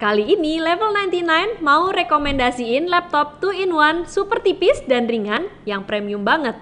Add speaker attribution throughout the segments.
Speaker 1: Kali ini Level 99 mau rekomendasiin laptop 2-in-1 super tipis dan ringan yang premium banget.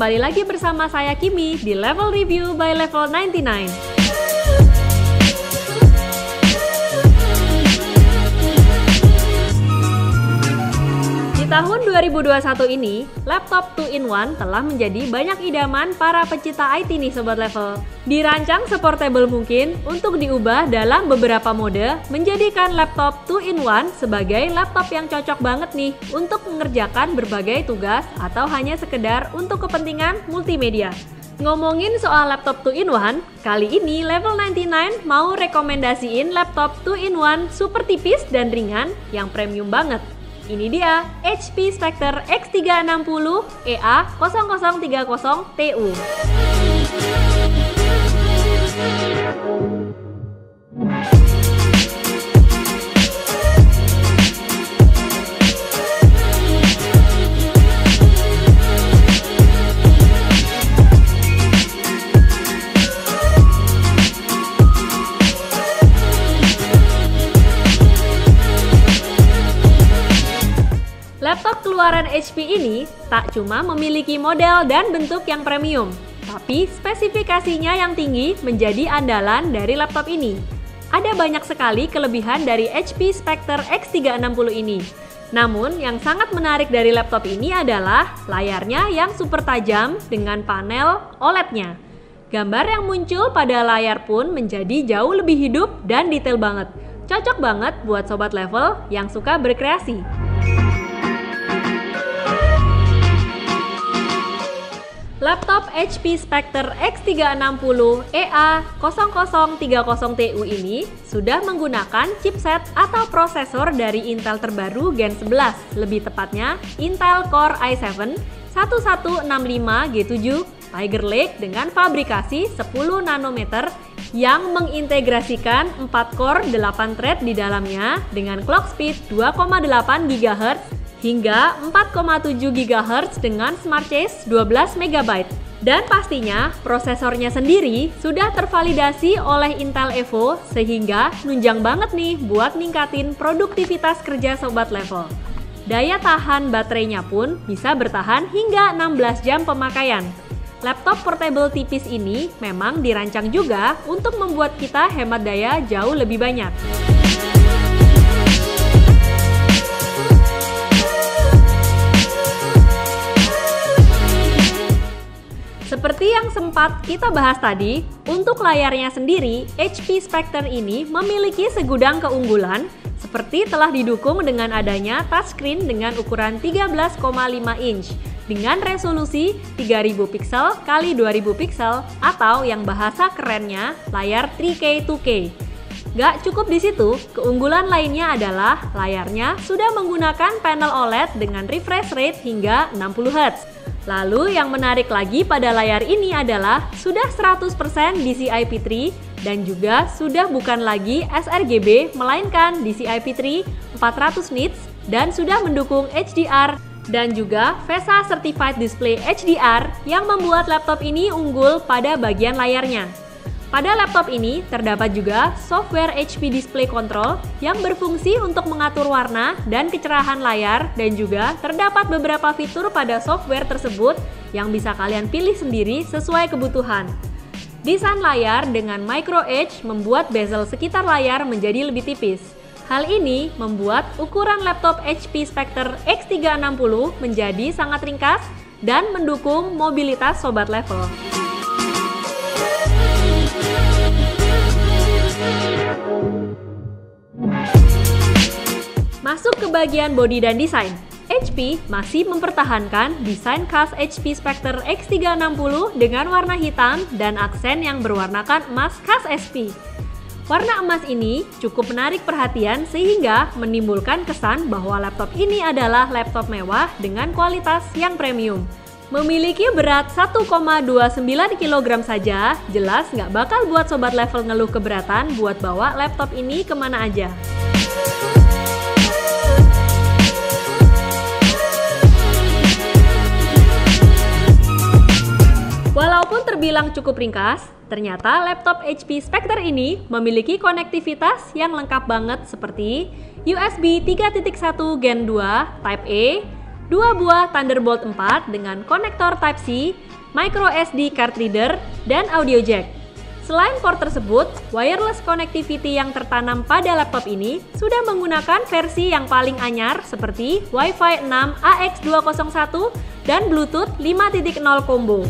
Speaker 1: Kembali lagi bersama saya Kimi di Level Review by Level 99. Tahun 2021 ini, laptop 2-in-1 telah menjadi banyak idaman para pecinta IT nih Sobat Level. Dirancang seportable mungkin untuk diubah dalam beberapa mode, menjadikan laptop 2-in-1 sebagai laptop yang cocok banget nih untuk mengerjakan berbagai tugas atau hanya sekedar untuk kepentingan multimedia. Ngomongin soal laptop 2-in-1, kali ini Level 99 mau rekomendasiin laptop 2-in-1 super tipis dan ringan yang premium banget. Ini dia HP Spectre X360 EA0030TU. HP ini tak cuma memiliki model dan bentuk yang premium, tapi spesifikasinya yang tinggi menjadi andalan dari laptop ini. Ada banyak sekali kelebihan dari HP Spectre X360 ini. Namun, yang sangat menarik dari laptop ini adalah layarnya yang super tajam dengan panel OLED-nya. Gambar yang muncul pada layar pun menjadi jauh lebih hidup dan detail banget. Cocok banget buat sobat level yang suka berkreasi. Laptop HP Spectre X360 EA0030TU ini sudah menggunakan chipset atau prosesor dari Intel terbaru Gen 11, lebih tepatnya Intel Core i7 1165G7 Tiger Lake dengan fabrikasi 10 nanometer yang mengintegrasikan 4 core 8 thread di dalamnya dengan clock speed 2,8 GHz hingga 4,7 GHz dengan Smart Chase 12 MB. Dan pastinya prosesornya sendiri sudah tervalidasi oleh Intel Evo sehingga nunjang banget nih buat ningkatin produktivitas kerja sobat level. Daya tahan baterainya pun bisa bertahan hingga 16 jam pemakaian. Laptop portable tipis ini memang dirancang juga untuk membuat kita hemat daya jauh lebih banyak. Yang sempat kita bahas tadi, untuk layarnya sendiri, HP Spectre ini memiliki segudang keunggulan seperti telah didukung dengan adanya touchscreen dengan ukuran 13,5 inch dengan resolusi 3000 pixel x 2000 pixel atau yang bahasa kerennya layar 3K 2K. Gak cukup di situ, keunggulan lainnya adalah layarnya sudah menggunakan panel OLED dengan refresh rate hingga 60 Hz. Lalu yang menarik lagi pada layar ini adalah sudah 100% DCI-P3 dan juga sudah bukan lagi sRGB melainkan DCI-P3 400 nits dan sudah mendukung HDR dan juga VESA Certified Display HDR yang membuat laptop ini unggul pada bagian layarnya. Pada laptop ini terdapat juga software HP Display Control yang berfungsi untuk mengatur warna dan kecerahan layar dan juga terdapat beberapa fitur pada software tersebut yang bisa kalian pilih sendiri sesuai kebutuhan. Desain layar dengan micro edge membuat bezel sekitar layar menjadi lebih tipis. Hal ini membuat ukuran laptop HP Spectre X360 menjadi sangat ringkas dan mendukung mobilitas sobat level. Masuk ke bagian body dan desain. HP masih mempertahankan desain khas HP Spectre X360 dengan warna hitam dan aksen yang berwarnakan emas khas SP. Warna emas ini cukup menarik perhatian sehingga menimbulkan kesan bahwa laptop ini adalah laptop mewah dengan kualitas yang premium. Memiliki berat 1,29 kg saja, jelas nggak bakal buat sobat level ngeluh keberatan buat bawa laptop ini ke mana aja. Walaupun terbilang cukup ringkas, ternyata laptop HP Spectre ini memiliki konektivitas yang lengkap banget seperti USB 3.1 Gen 2 Type A, dua buah Thunderbolt 4 dengan konektor Type-C, micro SD card reader, dan audio jack. Selain port tersebut, wireless connectivity yang tertanam pada laptop ini sudah menggunakan versi yang paling anyar seperti Wi-Fi 6 AX201 dan Bluetooth 5.0 combo.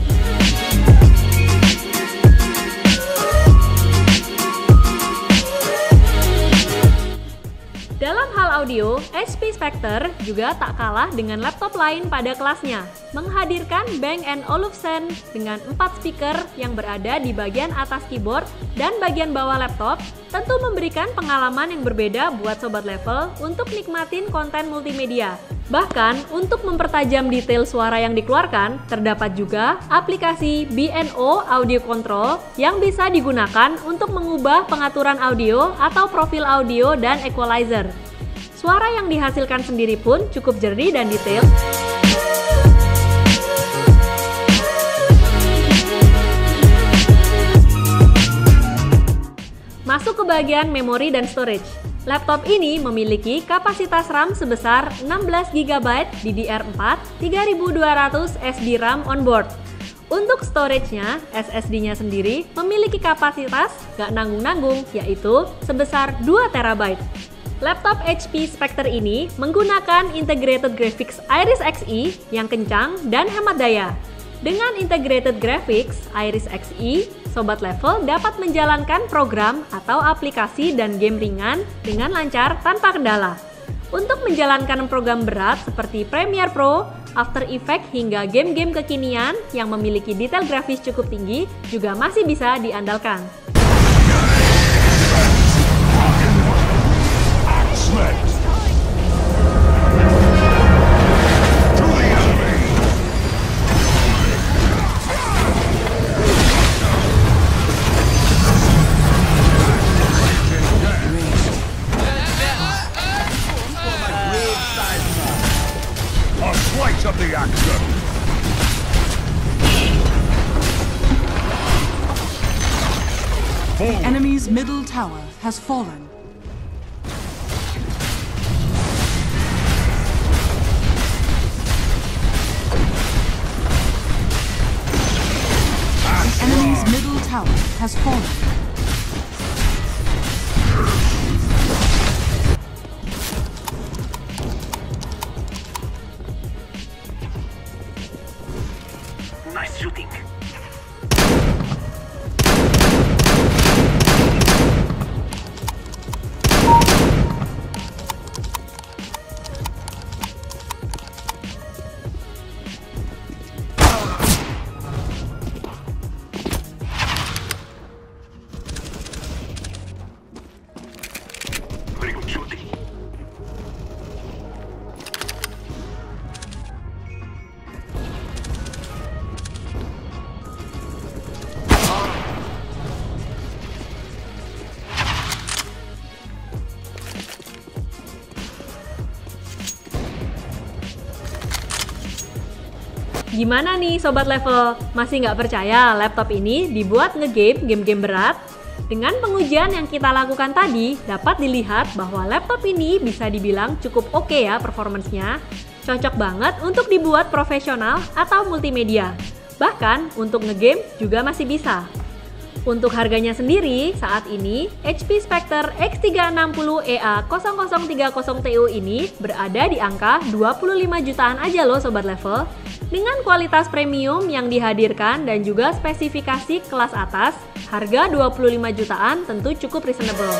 Speaker 1: Dalam hal audio, HP Spectre juga tak kalah dengan laptop lain pada kelasnya, menghadirkan Bang Olufsen dengan 4 speaker yang berada di bagian atas keyboard dan bagian bawah laptop, tentu memberikan pengalaman yang berbeda buat sobat level untuk nikmatin konten multimedia. Bahkan, untuk mempertajam detail suara yang dikeluarkan, terdapat juga aplikasi BNO Audio Control yang bisa digunakan untuk mengubah pengaturan audio atau profil audio dan equalizer. Suara yang dihasilkan sendiri pun cukup jernih dan detail. Masuk ke bagian memori dan storage. Laptop ini memiliki kapasitas RAM sebesar 16 GB DDR4 3200 SD RAM onboard. Untuk storage-nya, SSD-nya sendiri memiliki kapasitas gak nanggung-nanggung, yaitu sebesar 2 TB. Laptop HP Spectre ini menggunakan integrated graphics Iris Xe yang kencang dan hemat daya. Dengan integrated graphics Iris Xe, sobat level dapat menjalankan program atau aplikasi dan game ringan dengan lancar tanpa kendala. Untuk menjalankan program berat seperti Premiere Pro, After Effects hingga game-game kekinian yang memiliki detail grafis cukup tinggi juga masih bisa diandalkan.
Speaker 2: The
Speaker 3: enemy's middle tower has fallen. The enemy's middle tower has fallen.
Speaker 1: Gimana nih sobat level? Masih nggak percaya laptop ini dibuat ngegame game-game berat? Dengan pengujian yang kita lakukan tadi, dapat dilihat bahwa laptop ini bisa dibilang cukup oke ya performancenya. Cocok banget untuk dibuat profesional atau multimedia. Bahkan untuk ngegame juga masih bisa. Untuk harganya sendiri, saat ini HP Spectre X360EA0030TU ini berada di angka 25 jutaan aja loh sobat level. Dengan kualitas premium yang dihadirkan dan juga spesifikasi kelas atas, harga 25 jutaan tentu cukup reasonable.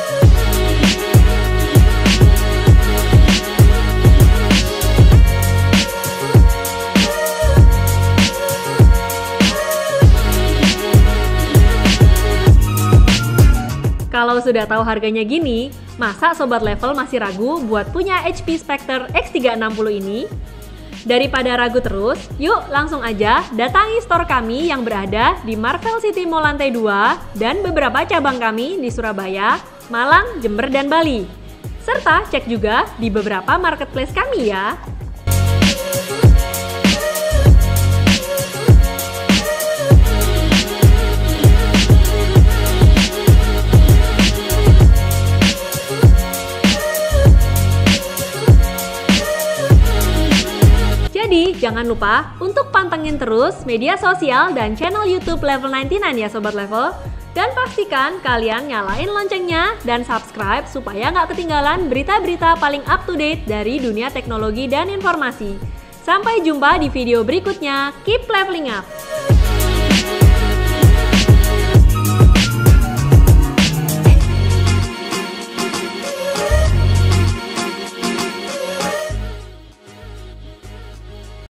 Speaker 1: Kalau sudah tahu harganya gini, masa sobat level masih ragu buat punya HP Spectre X360 ini? Daripada ragu terus, yuk langsung aja datangi store kami yang berada di Marvel City Mall lantai 2 dan beberapa cabang kami di Surabaya, Malang, Jember, dan Bali. Serta cek juga di beberapa marketplace kami ya. Lupa untuk pantengin terus media sosial dan channel YouTube Level 99 ya Sobat Level. Dan pastikan kalian nyalain loncengnya dan subscribe supaya nggak ketinggalan berita-berita paling up to date dari dunia teknologi dan informasi. Sampai jumpa di video berikutnya. Keep leveling up!